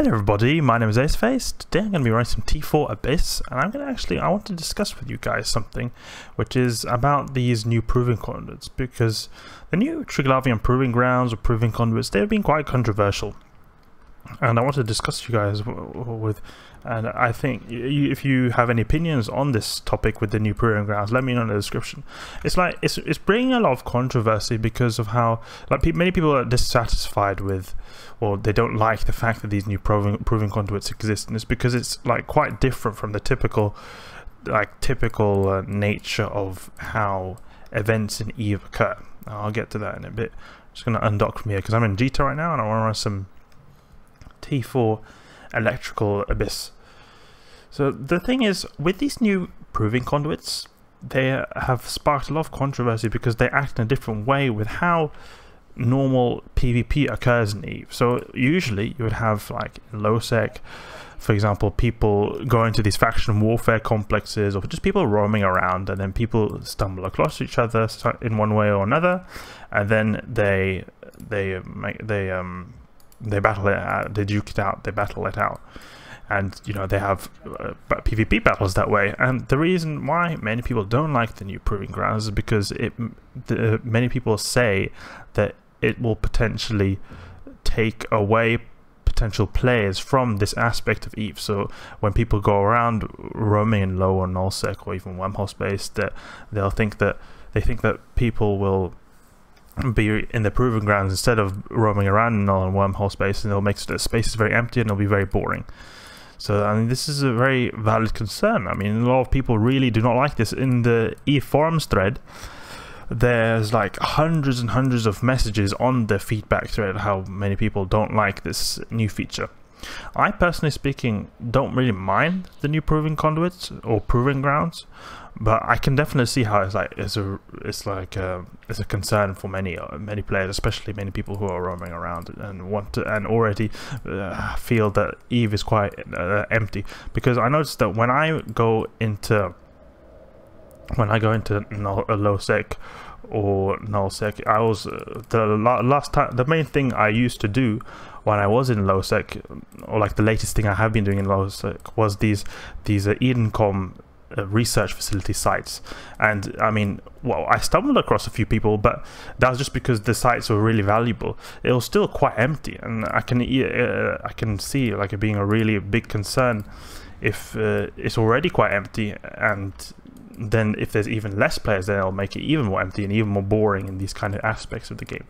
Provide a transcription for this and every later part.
Hello everybody, my name is Aceface. Today I'm going to be running some T4 Abyss and I'm going to actually, I want to discuss with you guys something which is about these new proving conduits because the new Triglavian proving grounds or proving conduits, they've been quite controversial and I want to discuss you guys with and I think if you have any opinions on this topic with the new proving grounds let me know in the description. It's like it's, it's bringing a lot of controversy because of how like many people are dissatisfied with or they don't like the fact that these new proving, proving conduits exist and it's because it's like quite different from the typical like typical uh, nature of how events in Eve occur. I'll get to that in a bit. Just to undock from here because I'm in Jita right now and I want to run some T4 electrical abyss. So the thing is, with these new proving conduits, they have sparked a lot of controversy because they act in a different way with how normal PvP occurs in EVE. So usually you would have like low sec, for example, people going to these faction warfare complexes or just people roaming around and then people stumble across each other in one way or another and then they they make they um they battle it out, they duke it out, they battle it out. And, you know, they have uh, PvP battles that way. And the reason why many people don't like the new Proving Grounds is because it, the, many people say that it will potentially take away potential players from this aspect of EVE. So when people go around roaming in low or nullsec or even wormhole space, that they'll think that they think that people will be in the proving grounds instead of roaming around in all wormhole space and it'll make the space is very empty and it'll be very boring. So I mean this is a very valid concern. I mean a lot of people really do not like this. In the e forums thread there's like hundreds and hundreds of messages on the feedback thread how many people don't like this new feature. I personally speaking don't really mind the new proving conduits or proving grounds but I can definitely see how it's like it's a it's like a, it's a concern for many uh, many players, especially many people who are roaming around and want to and already uh, feel that Eve is quite uh, empty. Because I noticed that when I go into when I go into a low sec or null sec, I was uh, the last time the main thing I used to do when I was in low sec, or like the latest thing I have been doing in low sec was these these uh, EdenCom uh, research facility sites. And I mean, well, I stumbled across a few people, but that was just because the sites were really valuable. It was still quite empty, and I can uh, I can see like it being a really big concern if uh, it's already quite empty, and then if there's even less players, then it'll make it even more empty and even more boring in these kind of aspects of the game.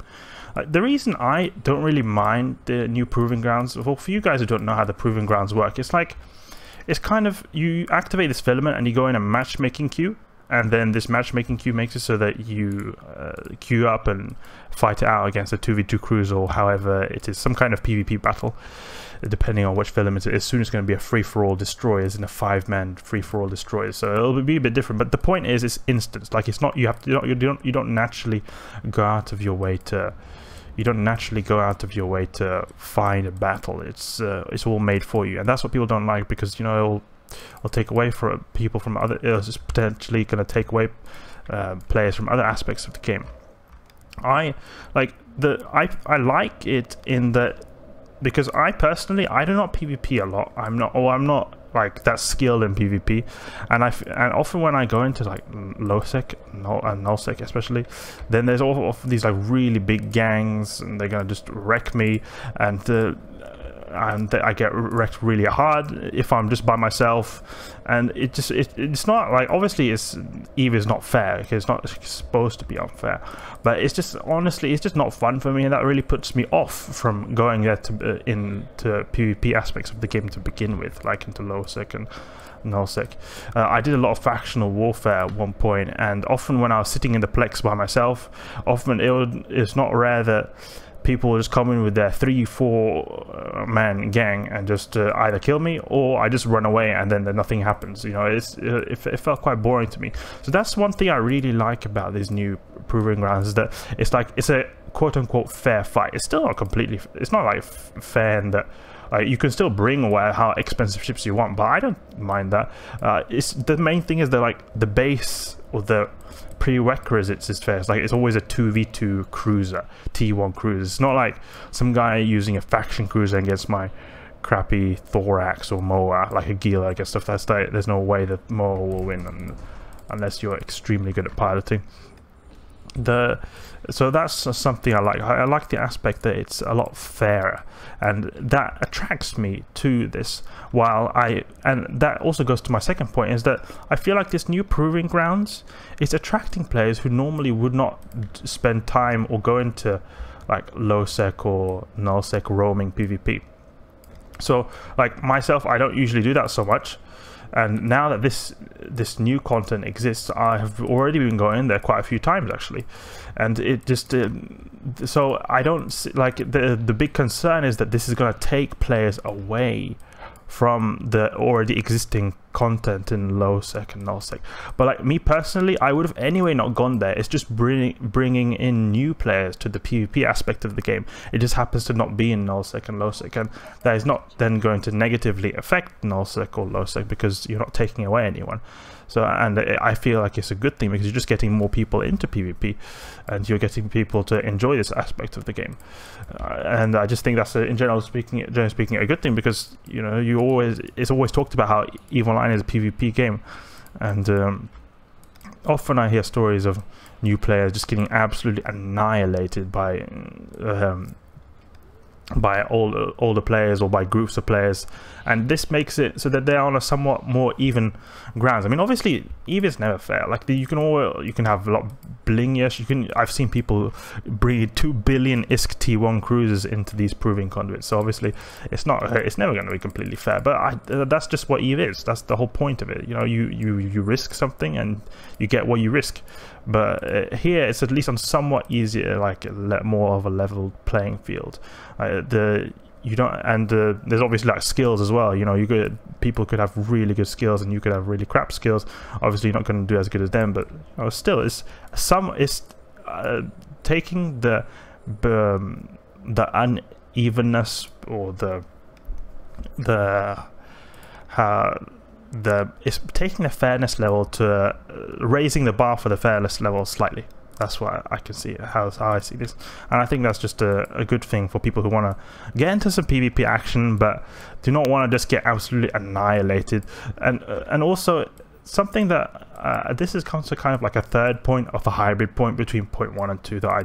Uh, the reason I don't really mind the new proving grounds, well, for you guys who don't know how the proving grounds work, it's like it's kind of you activate this filament and you go in a matchmaking queue and then this matchmaking queue makes it so that you uh, queue up and fight it out against a 2v2 cruise or however it is some kind of pvp battle depending on which filament it is. Soon it's going to be a free-for-all destroyers and a five-man free-for-all destroyers so it'll be a bit different but the point is it's instant. Like it's not you have to you don't you don't, you don't naturally go out of your way to you don't naturally go out of your way to find a battle. It's uh, it's all made for you, and that's what people don't like because you know it'll take away from people from other. It's potentially going to take away uh, players from other aspects of the game. I like the I I like it in that because I personally I do not PvP a lot. I'm not or I'm not like that skilled in PvP, and I and often when I go into like low sec, null and null sec especially, then there's all of these like really big gangs, and they're gonna just wreck me, and the and I get wrecked really hard if I'm just by myself, and it just it, it's not like obviously it's Eve is not fair because it's not supposed to be unfair, but it's just honestly it's just not fun for me, and that really puts me off from going there to uh, into PvP aspects of the game to begin with, like into low sec and nullsec. Uh, I did a lot of factional warfare at one point, and often when I was sitting in the plex by myself, often it would, it's not rare that people just come in with their three, four uh, man gang and just uh, either kill me or I just run away and then nothing happens. You know, it's uh, it, it, felt quite boring to me. So that's one thing I really like about these new proving grounds is that it's like it's a quote unquote fair fight. It's still not completely. It's not like fair in that. Like you can still bring away how expensive ships you want, but I don't mind that. Uh, it's the main thing is that like the base or the prerequisites is fair. It's like it's always a 2v2 cruiser, T1 cruiser. It's not like some guy using a faction cruiser against my crappy thorax or moa like a Gila I guess if that's that there's no way that moa will win unless you're extremely good at piloting the so that's something I like. I, like the aspect that it's a lot fairer, and that attracts me to this. While I and that also goes to my second point is that I feel like this new proving grounds is attracting players who normally would not spend time or go into like low sec or null sec roaming PvP. So like myself, I don't usually do that so much and now that this this new content exists i have already been going there quite a few times actually. And it just uh, so i don't see, like the the big concern is that this is going to take players away from the already existing content in low sec and null sec. But like me personally, I would have anyway not gone there. It's just bringing bringing in new players to the PvP aspect of the game. It just happens to not be in null sec and low sec, and that is not then going to negatively affect null sec or low sec because you're not taking away anyone. So, and I feel like it's a good thing because you're just getting more people into PvP, and you're getting people to enjoy this aspect of the game. Uh, and I just think that's, a, in general speaking, generally speaking, a good thing because you know you always it's always talked about how EVE Online is a PvP game, and um, often I hear stories of new players just getting absolutely annihilated by um, by all all the players or by groups of players, and this makes it so that they're on a somewhat more even grounds. I mean, obviously, Eve is never fair. Like you can all you can have a lot bling. Yes, you can. I've seen people bring two billion ISK T1 cruisers into these proving conduits. So obviously, it's not. It's never going to be completely fair. But I, that's just what Eve is. That's the whole point of it. You know, you you you risk something and you get what you risk. But uh, here, it's at least on somewhat easier, like more of a level playing field. Uh, the you don't and uh, there's obviously like skills as well you know you could people could have really good skills and you could have really crap skills obviously you're not going to do as good as them but you know, still it's some it's uh, taking the um, the unevenness or the the uh, the it's taking the fairness level to uh, raising the bar for the fairness level slightly that's what I can see how, how I see this, and I think that's just a, a good thing for people who want to get into some PvP action, but do not want to just get absolutely annihilated. And uh, and also something that uh, this is of kind of like a third point of a hybrid point between point one and two that I.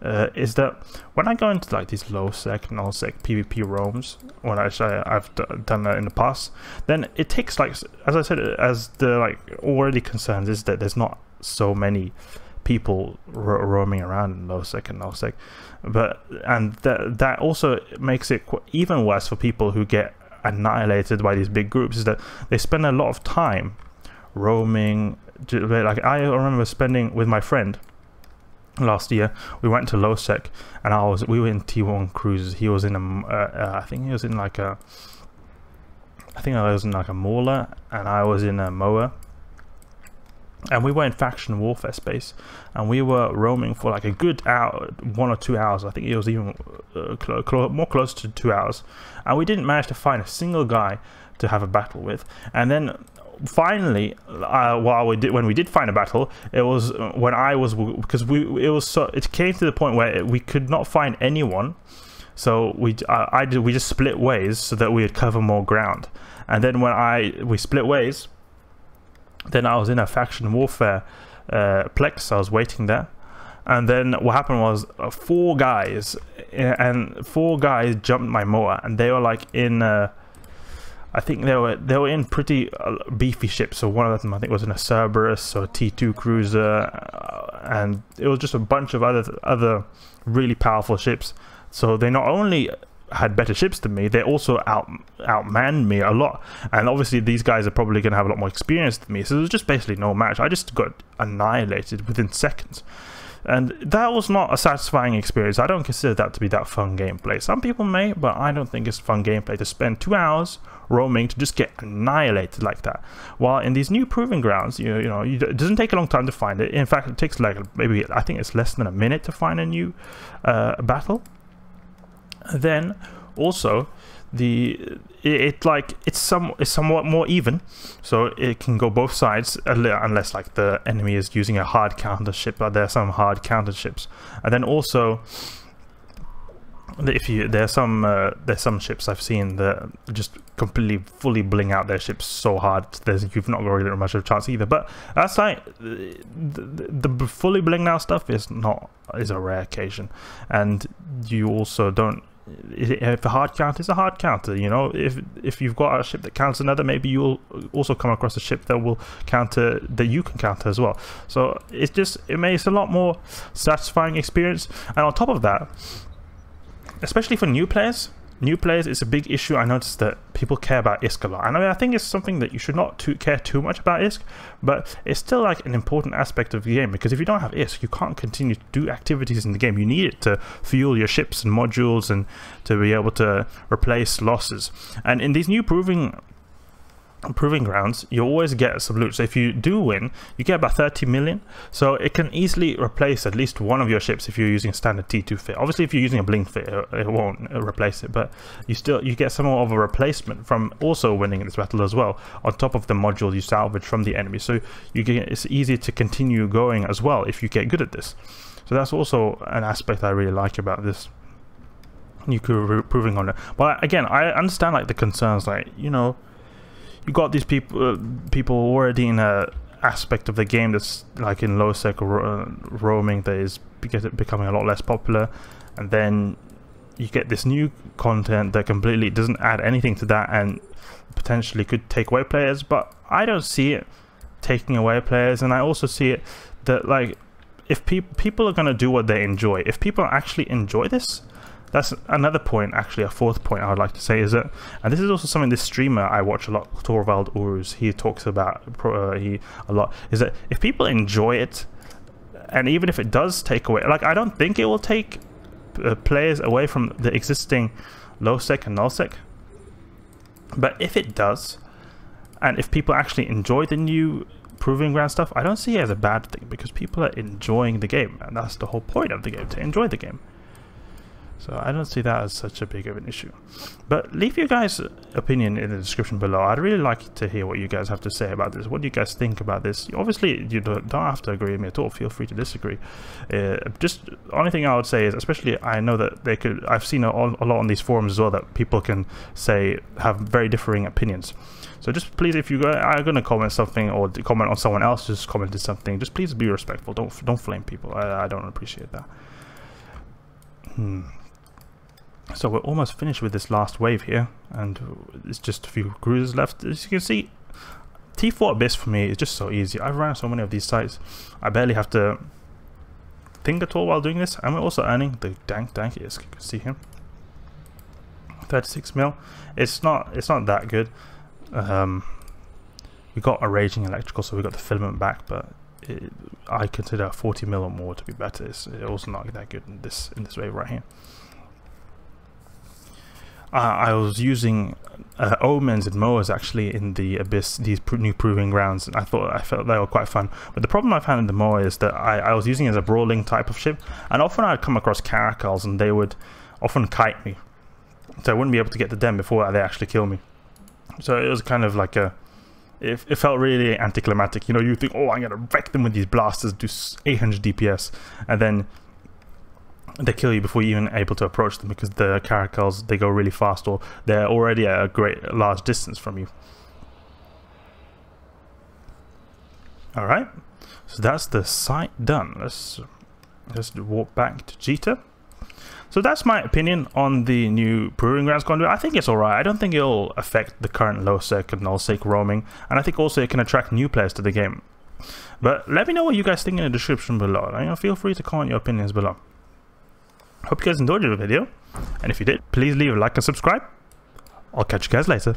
Uh, is that when I go into like these low sec, null sec PvP roams, when I I've done that in the past, then it takes like, as I said, as the like already concerns is that there's not so many people ro roaming around in low sec and null sec. But and that that also makes it even worse for people who get annihilated by these big groups. Is that they spend a lot of time roaming. Like I remember spending with my friend last year. We went to low sec, and I was we were in T1 cruises. He was in a uh, uh, I think he was in like a I think I was in like a Maller, and I was in a Moa and we were in faction warfare space and we were roaming for like a good hour one or two hours i think it was even uh, more close to two hours and we didn't manage to find a single guy to have a battle with and then finally uh, while we did when we did find a battle it was when i was because we it was so it came to the point where we could not find anyone so we uh, i did we just split ways so that we would cover more ground and then when i we split ways then I was in a faction warfare uh, plex. I was waiting there, and then what happened was uh, four guys and four guys jumped my moa, and they were like in. Uh, I think they were they were in pretty uh, beefy ships. So one of them I think was in a Cerberus or T2 cruiser, uh, and it was just a bunch of other other really powerful ships. So they not only had better ships than me, they also out outmanned me a lot. And obviously, these guys are probably going to have a lot more experience than me. So it was just basically no match. I just got annihilated within seconds. And that was not a satisfying experience. I don't consider that to be that fun gameplay. Some people may, but I don't think it's fun gameplay to spend two hours roaming to just get annihilated like that. While in these new proving grounds, you, you know, you, it doesn't take a long time to find it. In fact, it takes like maybe I think it's less than a minute to find a new uh, battle then also the it, it, like it's some it's somewhat more even. So it can go both sides unless like the enemy is using a hard counter ship but there are some hard counter ships and then also if you there's some uh, there's some ships I've seen that just completely fully bling out their ships so hard there's you've not got really much of a chance either. But that's like the, the, the fully bling out stuff is not is a rare occasion. And you also don't if a hard counter is a hard counter you know if if you've got a ship that counts another maybe you'll also come across a ship that will counter that you can counter as well so it's just it makes a lot more satisfying experience and on top of that especially for new players. New players is a big issue. I noticed that people care about ISK a lot. And I mean, I think it's something that you should not too care too much about ISK, but it's still like an important aspect of the game because if you don't have ISK, you can't continue to do activities in the game. You need it to fuel your ships and modules and to be able to replace losses. And in these new proving proving grounds you always get some loot so if you do win you get about 30 million. So it can easily replace at least one of your ships if you're using standard t2 fit. Obviously if you're using a bling fit it won't uh, replace it but you still you get somewhat of a replacement from also winning this battle as well on top of the module you salvage from the enemy. So you get it's easy to continue going as well if you get good at this. So that's also an aspect i really like about this new proving on it. But again i understand like the concerns like you know you got these people uh, people already in a aspect of the game that's like in low sec uh, roaming that is becoming a lot less popular. And then you get this new content that completely doesn't add anything to that and potentially could take away players but I don't see it taking away players. And I also see it that like if people people are going to do what they enjoy. If people actually enjoy this that's another point, actually, a fourth point I would like to say is that, and this is also something this streamer I watch a lot, Torvald Uruz, he talks about uh, he a lot, is that if people enjoy it, and even if it does take away, like I don't think it will take uh, players away from the existing low sec and null sec, but if it does, and if people actually enjoy the new proving ground stuff, I don't see it as a bad thing because people are enjoying the game, and that's the whole point of the game, to enjoy the game. So I don't see that as such a big of an issue. But leave your guys' opinion in the description below. I'd really like to hear what you guys have to say about this. What do you guys think about this? Obviously, you don't, have to agree with me at all. Feel free to disagree. Uh, just only thing I would say is, especially I know that they could. I've seen a, a lot on these forums as well that people can say have very differing opinions. So just please, if you are going to comment something or comment on someone else just commented something, just please be respectful. Don't don't flame people. I, I don't appreciate that. Hmm. So we're almost finished with this last wave here, and it's just a few cruisers left. As you can see, T4 Abyss for me is just so easy. I've ran so many of these sites, I barely have to think at all while doing this, and we're also earning the dank dank ISK. You can see him. 36 mil. It's not it's not that good. Um, we got a raging electrical, so we got the filament back, but it, I consider 40 mil or more to be better. It's also not that good in this in this wave right here uh, I was using uh, omens and moas actually in the abyss these pr new proving grounds and I thought I felt they were quite fun. But the problem I found in the moa is that I, I was using as a brawling type of ship and often I'd come across caracals and they would often kite me. So I wouldn't be able to get to them before they actually kill me. So it was kind of like a it, it felt really anticlimactic. You know you think oh I'm gonna wreck them with these blasters do 800 DPS and then they kill you before you're even able to approach them because the caracals they go really fast or they're already at a great large distance from you. Alright, so that's the site done. Let's let's walk back to Jita. So that's my opinion on the new Proving Grounds conduit. I think it's alright. I don't think it'll affect the current low sec and null sec roaming, and I think also it can attract new players to the game. But let me know what you guys think in the description below. You know, feel free to comment your opinions below. Hope you guys enjoyed the video. And if you did, please leave a like and subscribe. I'll catch you guys later.